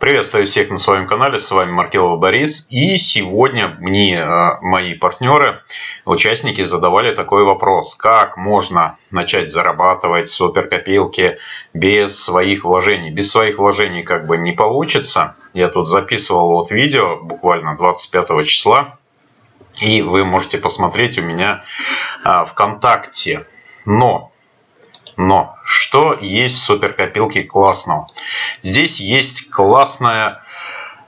Приветствую всех на своем канале, с вами Маркелов Борис. И сегодня мне э, мои партнеры, участники задавали такой вопрос. Как можно начать зарабатывать суперкопилки без своих вложений? Без своих вложений как бы не получится. Я тут записывал вот видео буквально 25 числа. И вы можете посмотреть у меня э, ВКонтакте. Но но что есть в суперкопилке классного? Здесь есть классная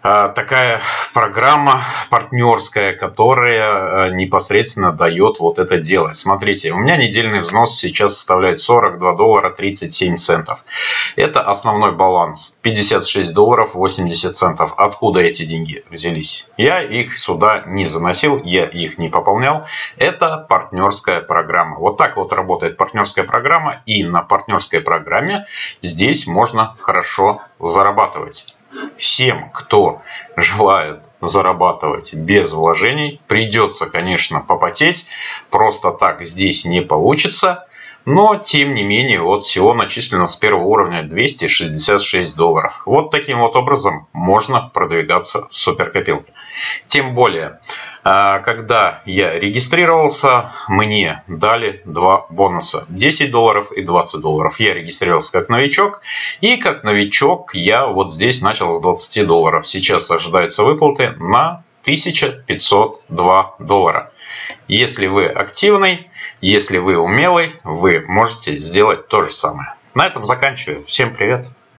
такая программа партнерская, которая а, непосредственно дает вот это делать. Смотрите, у меня недельный взнос сейчас составляет 42 доллара 37 центов. Это основной баланс. 56 долларов 80 центов. Откуда эти деньги взялись? Я их сюда не заносил, я их не пополнял. Это партнерская программа. Вот так вот работает партнерская программа. И на партнерской программе здесь можно хорошо зарабатывать всем, кто желает зарабатывать без вложений, придется, конечно, попотеть. Просто так здесь не получится. Но, тем не менее, вот всего начислено с первого уровня 266 долларов. Вот таким вот образом можно продвигаться в суперкопилке. Тем более, а, когда я регистрировался, мне дали два бонуса. 10 долларов и 20 долларов. Я регистрировался как новичок. И как новичок я вот здесь начал с 20 долларов. Сейчас ожидаются выплаты на 1502 доллара. Если вы активный, если вы умелый, вы можете сделать то же самое. На этом заканчиваю. Всем привет!